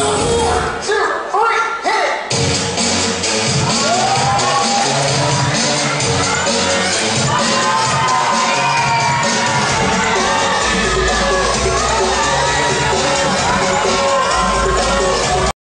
Oh.